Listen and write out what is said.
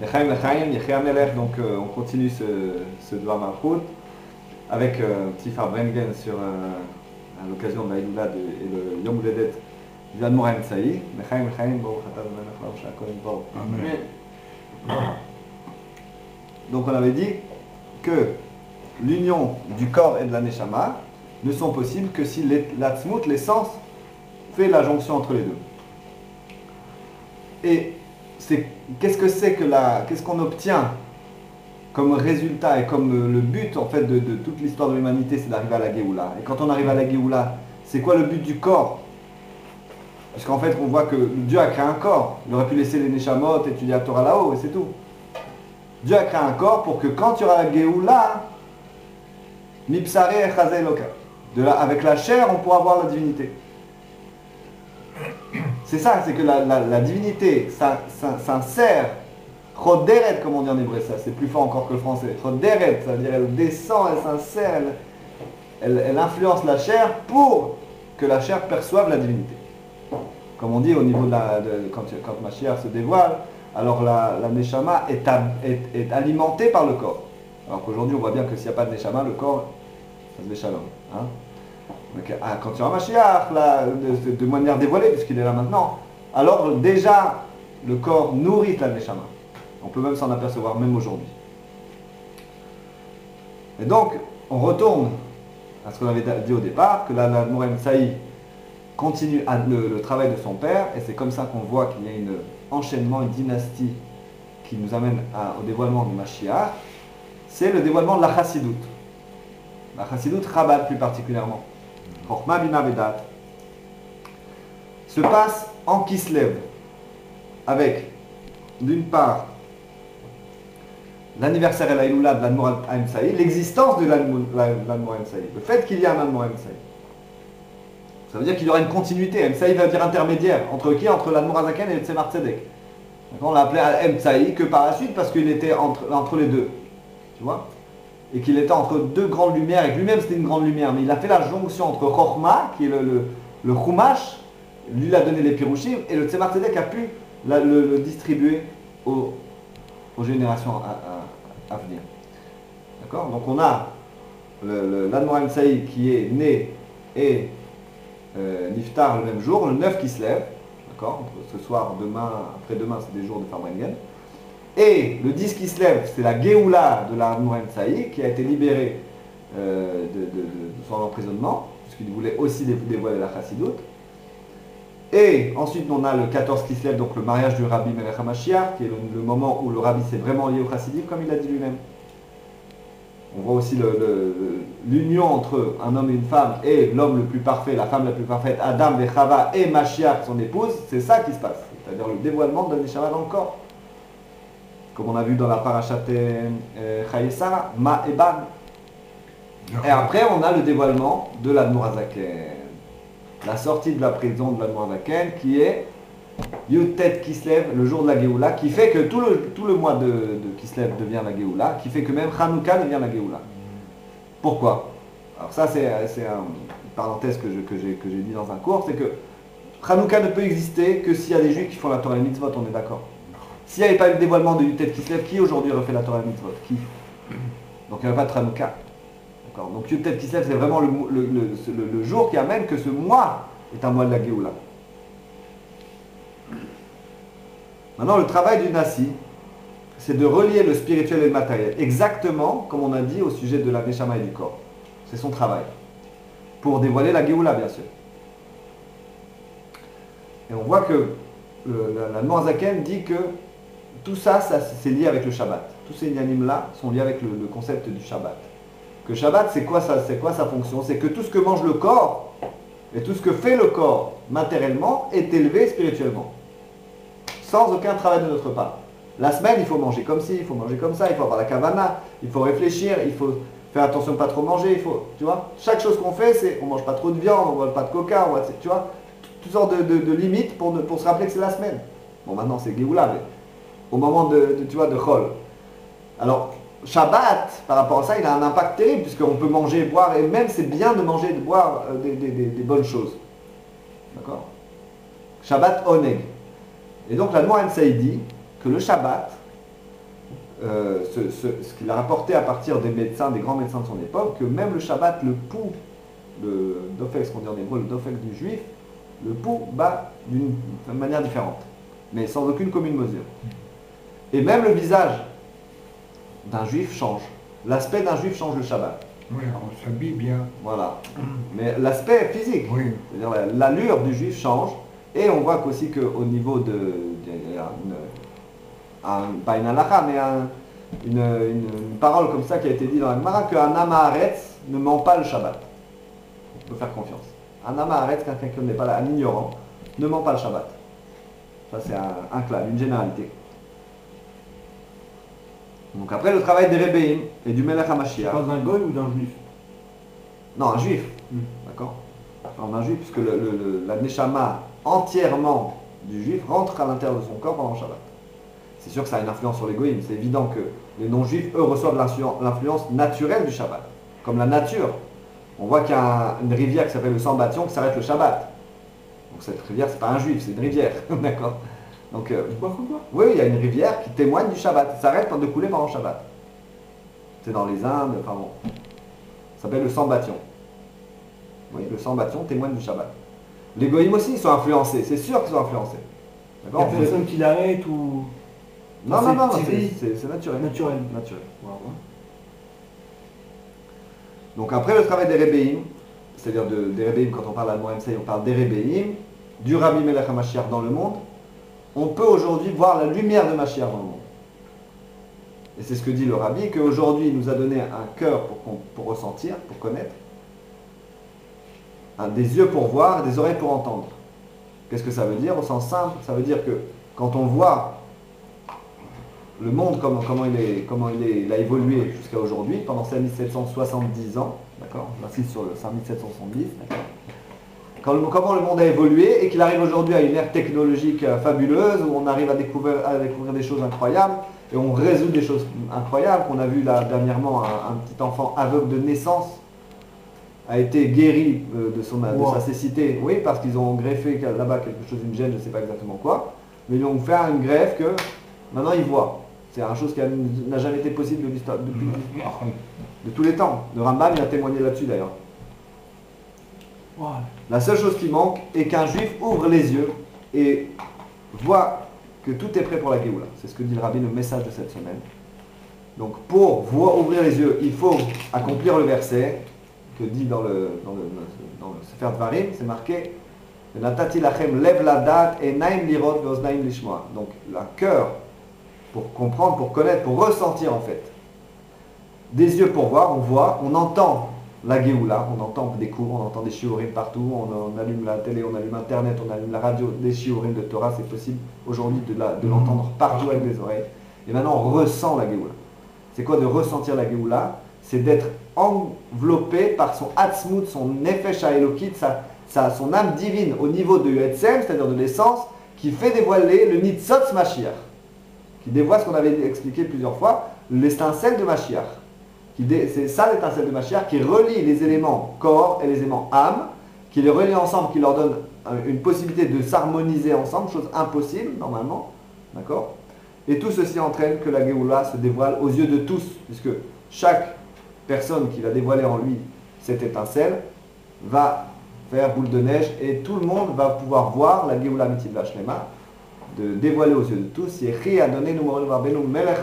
Lechaim Lechaim, Yechia Melech, donc euh, on continue ce, ce Dvar Malchut avec euh, petit Farbrengen sur, euh, à l'occasion de l'Aïdoula et le Yom Houledet du Admor Saï. Lechaim Lechaim, Baruch Atah Melech Baruch. Amen. Donc on avait dit que l'union du corps et de la Neshama ne sont possibles que si l'Atzmut, l'essence, fait la jonction entre les deux. Et qu'est-ce que c'est que la qu'est-ce qu'on obtient comme résultat et comme euh, le but en fait de, toute l'histoire de l'humanité, c'est d'arriver à la Géoula. Et quand on arrive à la Géoula, c'est quoi le but du corps? Parce qu'en fait, on voit que Dieu a créé un corps. Il aurait pu laisser les Neshamot, étudier la Torah là-haut, et c'est tout. Dieu a créé un corps pour que quand tu auras la Géoula, Mipsare et Chazé Eloka. De la- avec la chair, on pourra voir la divinité. C'est ça, c'est que la, divinité s'insère, Choderet, comme on dit en hébreu, ça c'est plus fort encore que le français. Choderet, ça veut dire elle descend, elle s'insère, elle, influence la chair pour que la chair perçoive la divinité. Comme on dit au niveau de la. quand, quand Mashiach se dévoile, alors la, Neshama est, alimentée par le corps. Alors qu'aujourd'hui, on voit bien que s'il n'y a pas de Neshama, le corps, ça se shalom. Hein Ah, quand il y aura Mashiach, de, de manière dévoilée, puisqu'il est là maintenant, alors déjà, le corps nourrit la Neshama. On peut même s'en apercevoir, même aujourd'hui. Et donc, on retourne à ce qu'on avait dit au départ, que la, la Mourem Saï continue le, travail de son père, et c'est comme ça qu'on voit qu'il y a un enchaînement, une dynastie qui nous amène au dévoilement du Mashiach, c'est le dévoilement de la Chassidoute. La Chassidoute Chabad plus particulièrement. Se passe en Kislev avec, d'une part, l'anniversaire et la de l'Anmour Haim Saï, l'existence de l'Anmour Haim Saï, le fait qu'il y a un Anmour Haim Saï. Ça veut dire qu'il y aura une continuité. Haim Saï va dire intermédiaire. Entre qui? Entre l'Anmour Azaken et le Tzemar Tzedek. On l'a appelé que par la suite parce qu'il était entre, entre les deux. Tu vois? Et qu'il était entre deux grandes lumières et que lui-même c'était une grande lumière. Mais il a fait la jonction entre Chochma, qui est le, le, Chumash, lui il a donné les Pirushim, et le Tzemar Tzedek a pu le, distribuer aux, aux générations à, à- venir. D'accord? Donc on a l'Admoram Saï qui est né et euh, Niftar le même jour, le 9 qui se lève. D'accord? Ce soir, demain, après-demain, c'est des jours de Farbrengen. Et le 10 qui se lève, c'est la Géoula de l'Admoram Saï qui a été libéré euh, de, son emprisonnement, puisqu'il voulait aussi dé- dévoiler la Chassidoute. Et ensuite, on a le 14 qui se lève, donc le mariage du Rabbi Melech HaMashiach, qui est le, moment où le Rabbi s'est vraiment lié au Chassidim, comme il a dit lui-même. On voit aussi l'union entre un homme et une femme, et l'homme le plus parfait, la femme la plus parfaite, Adam, Chava et Mashiach, son épouse, c'est ça qui se passe. C'est-à-dire le dévoilement de Neshama dans le corps. Comme on a vu dans la parachat euh, Chayesara, Ma et. Et après, on a le dévoilement de l'Admorazaken. La sortie de la prison de l'Admorazaken qui est Yutet Kislev, le jour de la Géoula, qui fait que tout le, tout le mois de, de Kislev devient la Géoula, qui fait que même Hanouka devient la Géoula. Pourquoi? Alors ça, c'est c'est un- une parenthèse que j'ai dit dans un cours, c'est que Hanouka ne peut exister que s'il y a des juifs qui font la Torah et Mitzvot, on est d'accord. S'il n'y avait pas eu le dévoilement de Yutet Kislev, qui aujourd'hui aurait fait la Torah Mitzvot? Qui? Donc il n'y aurait pas de Hanouka. Donc Yutet Kislev, c'est vraiment le, le- le- le- jour qui amène que ce mois est un mois de la Géoula. Maintenant, le travail du Nasi, c'est de relier le spirituel et le matériel, exactement comme on a dit au sujet de la Neshama et du corps. C'est son travail. Pour dévoiler la Géoula, bien sûr. Et on voit que euh, la, la dit que tout ça, ça c'est lié avec le Shabbat. Tous ces yanim-là sont liés avec le, concept du Shabbat. Que Shabbat, c'est quoi, quoi sa fonction? C'est que tout ce que mange le corps et tout ce que fait le corps matériellement est élevé spirituellement sans aucun travail de notre part. La semaine, il faut manger comme ci, il faut manger comme ça, il faut avoir la kavana, il faut réfléchir, il faut faire attention de pas trop manger, il faut, tu vois, chaque chose qu'on fait, c'est on mange pas trop de viande, on boit pas de coca, tu vois, toutes sortes de, limites pour, ne- se rappeler que c'est la semaine. Bon, maintenant c'est Géoula, mais au moment de, tu vois, de Chol. Alors, Shabbat, par rapport à ça, il a un impact terrible, puisqu'on peut manger, boire, et même c'est bien de manger et de boire euh, des, des- des- bonnes choses. D'accord? Shabbat Oneg. Et donc la Moine dit que le Shabbat, euh, ce, ce- qu'il a rapporté à partir des médecins, des grands médecins de son époque, que même le Shabbat, le pouls, le dofek, ce qu'on dit en hébreu, le dofek du juif, le pouls bat d'une manière différente, mais sans aucune commune mesure. Et même le visage d'un juif change. L'aspect d'un juif change le Shabbat. Oui, on s'habille bien. Voilà. Mais l'aspect physique, Oui. l'allure du juif change. Et on voit qu'aussi qu'au niveau de. une- un- pas une halakha, mais un- une, une- une parole comme ça qui a été dit dans la Gemara qu'un Amaharetz ne ment pas le Shabbat. On peut faire confiance. Un Amaharetz, quelqu'un qui n'est pas là, un ignorant, ne ment pas le Shabbat. Ça, c'est un, un une généralité. Donc après, le travail des Rebbeim et du Melech HaMashiach. Pas d'un goy ou d'un juif Non, un juif. Mm. D'accord Non, un juif, puisque le, la Neshama entièrement du juif rentre à l'intérieur de son corps pendant le Shabbat. C'est sûr que ça a une influence sur l'égoïsme. C'est évident que les non-juifs, eux, reçoivent l'influ- l'influence naturelle du Shabbat. Comme la nature. On voit qu'il y a un- une rivière qui s'appelle le Sambation qui s'arrête le Shabbat. Donc cette rivière, c'est pas un juif, c'est une rivière. D'accord Donc, euh, Quoi, quoi, quoi oui, il y a une rivière qui témoigne du Shabbat. Ça s'arrête de couler pendant le Shabbat. C'est dans les Indes, enfin bon. Ça s'appelle le Sambation. Oui, le Sambation témoigne du Shabbat. Les goïms aussi ils sont influencés, c'est sûr qu'ils sont influencés. Il n'y a personne qui l'arrête ou Non, non, non, c'est naturel. naturel. Naturel. Wow, hein. Donc après le travail des Rebbeim, c'est-à-dire de- des Rebbeim, quand on parle allemand MCI, on parle des Rebbeim, du Rabbi Melech HaMashiach dans le monde, on peut aujourd'hui voir la lumière de Mashiach dans le monde. Et c'est ce que dit le Rabbi, qu'aujourd'hui il nous a donné un cœur pour, ressentir, pour connaître, des yeux pour voir, des oreilles pour entendre. Qu'est-ce que ça veut dire Au sens simple, ça veut dire que quand on voit le monde, comment, il, est, comment il, est- il a évolué jusqu'à aujourd'hui, pendant 5770 ans, d'accord? J'insiste sur le 5770, d'accord? Quand le- Comment le monde a évolué et qu'il arrive aujourd'hui à une ère technologique euh, fabuleuse où on arrive à découvrir, à découvrir des choses incroyables et on résout des choses incroyables qu'on a vu là dernièrement un, un petit enfant aveugle de naissance a été guéri euh, de, son, de Wow. sa cécité, oui, parce qu'ils ont greffé là-bas quelque chose, une gêne, je ne sais pas exactement quoi, mais ils ont fait une greffe que maintenant il voit. C'est une chose qui n'a jamais été possible de, l'histoire- depuis, de tous les temps. Le Rambam il a témoigné là-dessus d'ailleurs. La seule chose qui manque est qu'un juif ouvre les yeux et voit que tout est prêt pour la Géoula. C'est ce que dit le rabbin, le message de cette semaine. Donc pour voir, ouvrir les yeux, il faut accomplir le verset que dit dans le, dans le, le c'est marqué Natati lachem lev ladat et naim lirot ve'oznaim lishmoa. Donc un cœur pour comprendre, pour connaître, pour ressentir en fait. Des yeux pour voir, on voit, on entend la Géoula, on entend des cours, on entend des shiurim partout, on, on allume la télé, on allume internet, on allume la radio, des shiurim de Torah, c'est possible aujourd'hui de de l'entendre partout avec les oreilles. Et maintenant on ressent la Géoula. C'est quoi de ressentir la Géoula? C'est d'être enveloppé par son Hatzmut, son Nefesh Elokit, sa, sa- son âme divine au niveau de Yetzem, c'est-à-dire de l'essence, qui fait dévoiler le Nitzotz Mashiach, qui dévoile ce qu'on avait expliqué plusieurs fois, l'étincelle de Mashiach. C'est ça l'étincelle de Mashiach qui relie les éléments corps et les éléments âme, qui les relie ensemble, qui leur donne euh, une possibilité de s'harmoniser ensemble, chose impossible normalement, d'accord? Et tout ceci entraîne que la Géoula se dévoile aux yeux de tous, puisque chaque personne qui va dévoiler en lui cette étincelle va faire boule de neige et tout le monde va pouvoir voir la Géoula Mitzvah Shlema, de dévoiler aux yeux de tous. Yechi a donné nous Melech.